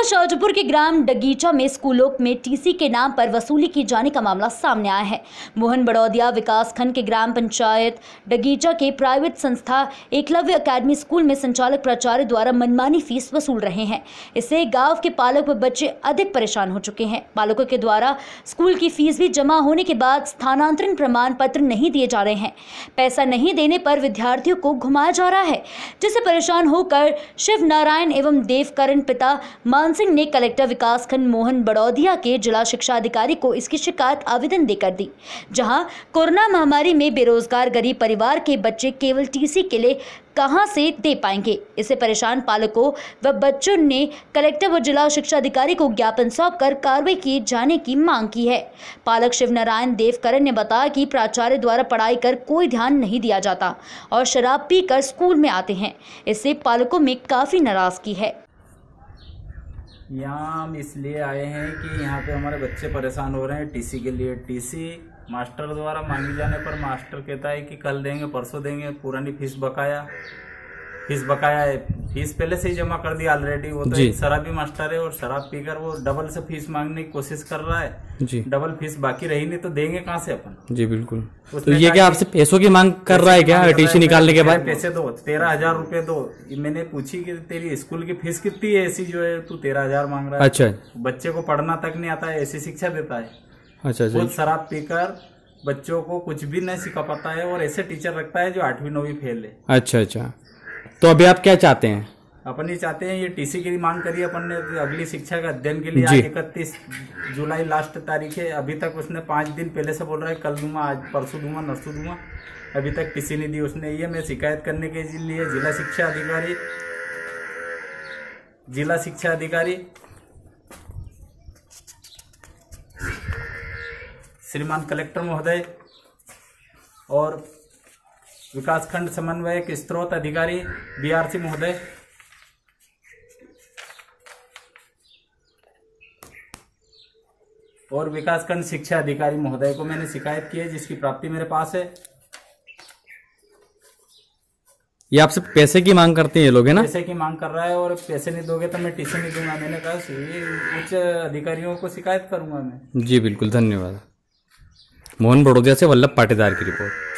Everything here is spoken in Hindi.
जबलपुर के ग्राम डगीचा में स्कूलों में टीसी के नाम पर वसूली की जाने का मामला सामने आया है। मोहन बड़ौदिया विकास खंड के ग्राम पंचायत डगीचा के प्राइवेट संस्था एकलव्य अकेडमी स्कूल में संचालक प्राचार्य द्वारा मनमानी फ़ीस वसूल रहे हैं। इससे गाँव के पालक व बच्चे अधिक परेशान हो चुके हैं। पालकों के द्वारा स्कूल की फ़ीस भी जमा होने के बाद स्थानांतरण प्रमाण पत्र नहीं दिए जा रहे हैं। पैसा नहीं देने पर विद्यार्थियों को घुमाया जा रहा है, जिससे परेशान होकर शिव नारायण एवं देवकरण पिता मान सिंह ने कलेक्टर विकास खंड मोहन बड़ौदिया के जिला शिक्षा अधिकारी को इसकी शिकायत आवेदन देकर दी, जहाँ कोरोना महामारी में बेरोजगार गरीब परिवार के बच्चे केवल टीसी के लिए कहाँ से दे पाएँगे? इससे परेशान पालकों व बच्चों ने कलेक्टर व जिला शिक्षा अधिकारी को ज्ञापन सौंप कर कार्रवाई किए जाने की मांग की है। पालक शिवनारायण देवकरण ने बताया कि प्राचार्य द्वारा पढ़ाई कर कोई ध्यान नहीं दिया जाता और शराब पीकर स्कूल में आते हैं। इससे पालकों में काफ़ी नाराज़गी है। यहाँ हम इसलिए आए हैं कि यहाँ पे हमारे बच्चे परेशान हो रहे हैं टीसी के लिए। टीसी मास्टर द्वारा मांगी जाने पर मास्टर कहता है कि कल देंगे, परसों देंगे, पुरानी फ़ीस बकाया। फ़ीस बकाया है। फ़ीस पहले से ही जमा कर दी ऑलरेडी वो तो एक शराबी मास्टर है और शराब पीकर वो डबल से फ़ीस मांगने की कोशिश कर रहा है। जी। डबल फ़ीस बाकी रही नहीं तो देंगे कहाँ से अपन? जी बिल्कुल। तो ये क्या आपसे पैसों की मांग कर रहा है क्या? टीसी निकालने के बाद? पैसे दो तेरह हज़ार रूपए दो। मैंने पूछी कि तेरी स्कूल की फ़ीस कितनी है? ऐसी जो है तू तेरह हज़ार मांग रहा है। अच्छा। बच्चे को पढ़ना तक नहीं आता है ऐसी शिक्षा देता है। अच्छा अच्छा। शराब पीकर बच्चों को कुछ भी नहीं सिखा पाता है और ऐसे टीचर रखता है जो आठवीं नौवीं फेल है। अच्छा अच्छा। तो अभी आप क्या चाहते हैं? अपन ये चाहते हैं ये टीसी की मांग करी अपन ने अगली शिक्षा का अध्ययन के लिए। आज इकतीस जुलाई लास्ट तारीख है। अभी तक उसने पाँच दिन पहले से बोल रहा है कल दूँगा आज परसों दूँगा नरसों दूँगा। अभी तक टीसी नहीं दी उसने ये मैं शिकायत करने के लिए जिला शिक्षा अधिकारी जिला शिक्षा अधिकारी श्रीमान कलेक्टर महोदय और विकासखंड समन्वयक स्त्रोत अधिकारी बीआरसी महोदय। और विकासखंड शिक्षा अधिकारी महोदय को मैंने शिकायत की है जिसकी प्राप्ति मेरे पास है। ये आपसे पैसे की मांग करते हैं ये लोग है ना? पैसे की मांग कर रहा है और पैसे नहीं दोगे तो मैं टीसी नहीं दूँगा मैंने कहा उच्च अधिकारियों को शिकायत करूँगा मैं। जी बिल्कुल धन्यवाद। मोहन बड़ोदिया से वल्लभ पाटीदार की रिपोर्ट।